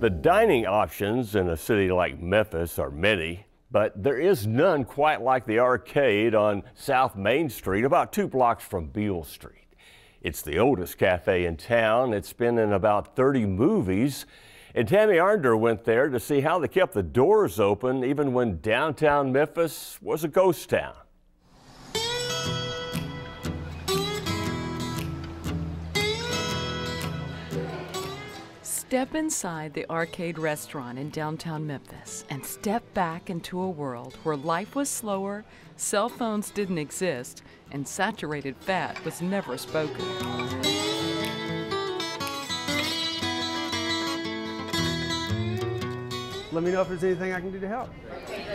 The dining options in a city like Memphis are many, but there is none quite like the arcade on South Main Street, about two blocks from Beale Street. It's the oldest cafe in town. It's been in about 30 movies. And Tammy Arnder went there to see how they kept the doors open even when downtown Memphis was a ghost town. Step inside the arcade restaurant in downtown Memphis and step back into a world where life was slower, cell phones didn't exist, and saturated fat was never spoken. Let me know if there's anything I can do to help.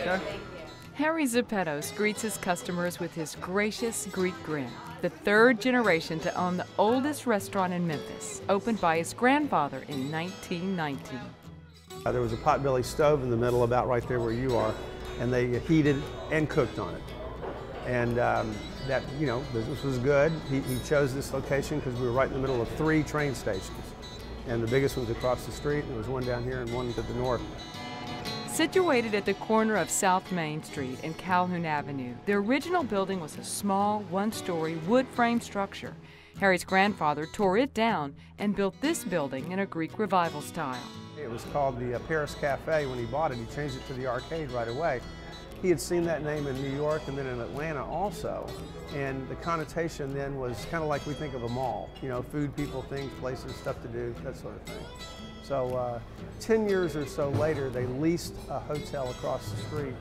Okay? Harry Zepatos greets his customers with his gracious Greek grin the third generation to own the oldest restaurant in Memphis, opened by his grandfather in 1919. Uh, there was a potbelly stove in the middle about right there where you are, and they heated and cooked on it. And um, that, you know, business was good. He, he chose this location because we were right in the middle of three train stations. And the biggest one's across the street, and there was one down here and one to the north. Situated at the corner of South Main Street and Calhoun Avenue, the original building was a small, one-story wood frame structure. Harry's grandfather tore it down and built this building in a Greek revival style. It was called the uh, Paris Cafe. When he bought it, he changed it to the arcade right away. He had seen that name in New York and then in Atlanta also. And the connotation then was kind of like we think of a mall, you know, food, people, things, places, stuff to do, that sort of thing. So uh, 10 years or so later, they leased a hotel across the street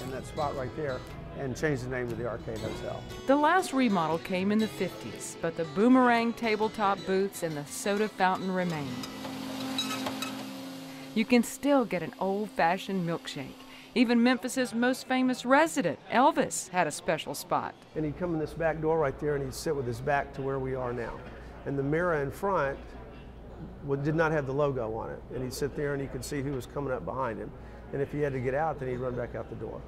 in that spot right there and changed the name to the Arcade Hotel. The last remodel came in the 50s, but the boomerang tabletop booths and the soda fountain remain. You can still get an old-fashioned milkshake. Even Memphis's most famous resident, Elvis, had a special spot. And he'd come in this back door right there and he'd sit with his back to where we are now. And the mirror in front did not have the logo on it. And he'd sit there and he could see who was coming up behind him. And if he had to get out, then he'd run back out the door.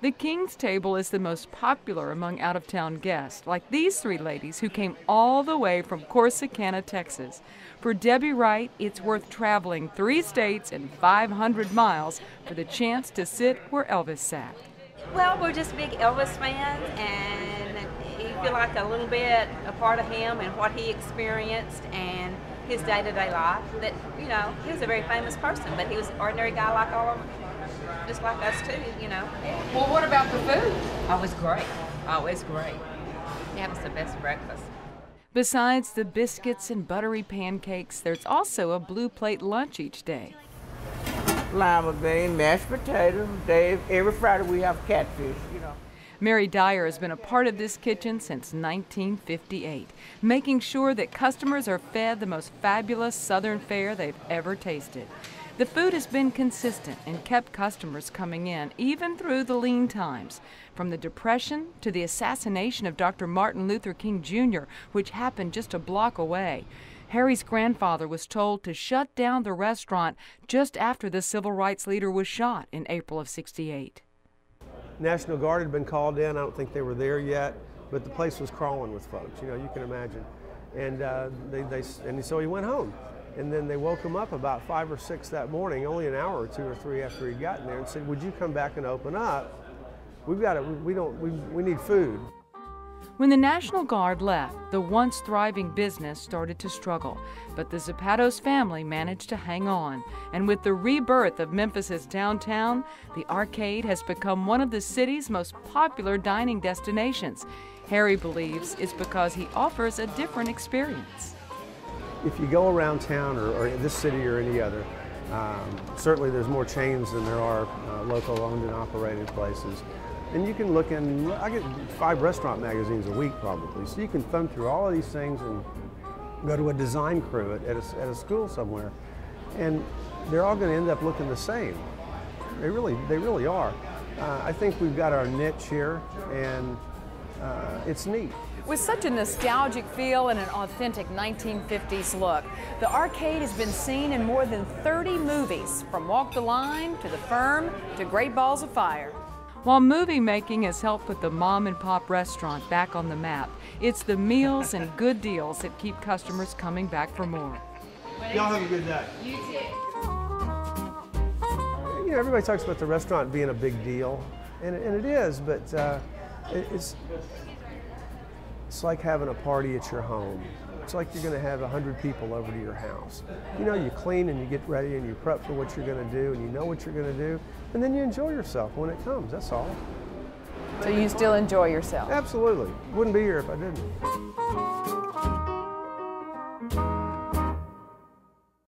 The King's Table is the most popular among out of town guests, like these three ladies who came all the way from Corsicana, Texas. For Debbie Wright, it's worth traveling three states and 500 miles for the chance to sit where Elvis sat. Well, we're just big Elvis fans, and you feel like a little bit a part of him and what he experienced, and his day-to-day life. That you know, he was a very famous person, but he was an ordinary guy like all of us. just like us too. You know. Well, what about the food? Oh, was great. Oh, it's great. He had us the best breakfast. Besides the biscuits and buttery pancakes, there's also a blue plate lunch each day. Lima bean, mashed potatoes. Dave, every Friday we have catfish, you know. Mary Dyer has been a part of this kitchen since 1958, making sure that customers are fed the most fabulous Southern fare they've ever tasted. The food has been consistent and kept customers coming in, even through the lean times. From the Depression to the assassination of Dr. Martin Luther King Jr., which happened just a block away. Harry's grandfather was told to shut down the restaurant just after the civil rights leader was shot in April of 68. National Guard had been called in. I don't think they were there yet, but the place was crawling with folks. You know, you can imagine. And uh, they, they, and so he went home. And then they woke him up about five or six that morning, only an hour or two or three after he'd gotten there, and said, "Would you come back and open up? We've got it. We don't. We, we need food." When the National Guard left, the once thriving business started to struggle, but the Zepatos family managed to hang on. And with the rebirth of Memphis's downtown, the arcade has become one of the city's most popular dining destinations. Harry believes it's because he offers a different experience. If you go around town or, or this city or any other, um, certainly there's more chains than there are uh, local owned and operated places. And you can look in, I get five restaurant magazines a week probably, so you can thumb through all of these things and go to a design crew at, a, at a school somewhere. And they're all going to end up looking the same. They really, they really are. Uh, I think we've got our niche here, and uh, it's neat. With such a nostalgic feel and an authentic 1950s look, the arcade has been seen in more than 30 movies, from Walk the Line to The Firm to Great Balls of Fire. While movie making has helped put the mom and pop restaurant back on the map, it's the meals and good deals that keep customers coming back for more. Y'all have a good day. You too. You know, everybody talks about the restaurant being a big deal, and, and it is, but uh, it, it's, it's like having a party at your home. It's like you're going to have 100 people over to your house. You know, you clean and you get ready and you prep for what you're going to do and you know what you're going to do, and then you enjoy yourself when it comes. That's all. So you still enjoy yourself? Absolutely. Wouldn't be here if I didn't.